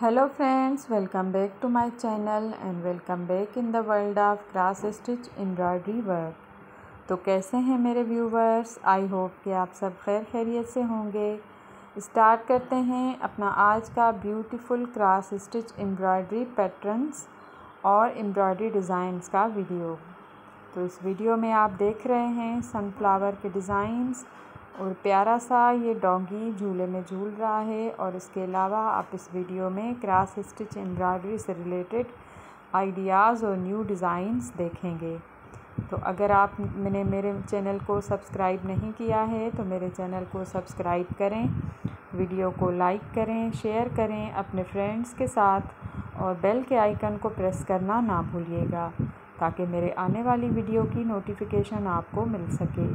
hello friends welcome back to my channel and welcome back in the world of cross stitch embroidery work तो कैसे हैं मेरे viewers I hope कि आप सब खैर खैरियत से होंगे। स्टार्ट करते हैं अपना आज का beautiful cross stitch embroidery patterns और एम्ब्रॉयडरी डिज़ाइंस का वीडियो तो इस वीडियो में आप देख रहे हैं सनफ्लावर के डिज़ाइंस और प्यारा सा ये डॉगी झूले में झूल रहा है और इसके अलावा आप इस वीडियो में क्रास स्टिच एम्ब्रॉयडरी से रिलेटेड आइडियाज़ और न्यू डिज़ाइंस देखेंगे। तो अगर आप मैंने मेरे चैनल को सब्सक्राइब नहीं किया है तो मेरे चैनल को सब्सक्राइब करें, वीडियो को लाइक करें, शेयर करें अपने फ्रेंड्स के साथ और बेल के आइकन को प्रेस करना ना भूलिएगा, ताकि मेरे आने वाली वीडियो की नोटिफिकेशन आपको मिल सके।